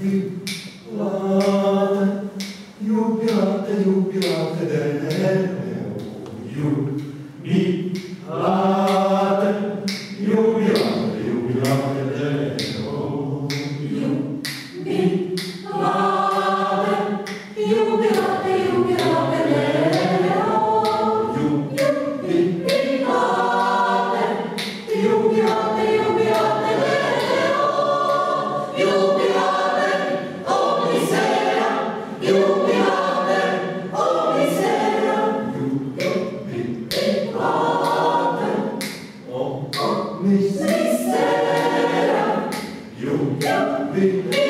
Iubilate, iubilate, iubilate de neo, iubilate. Be.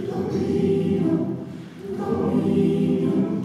Domino, Domino,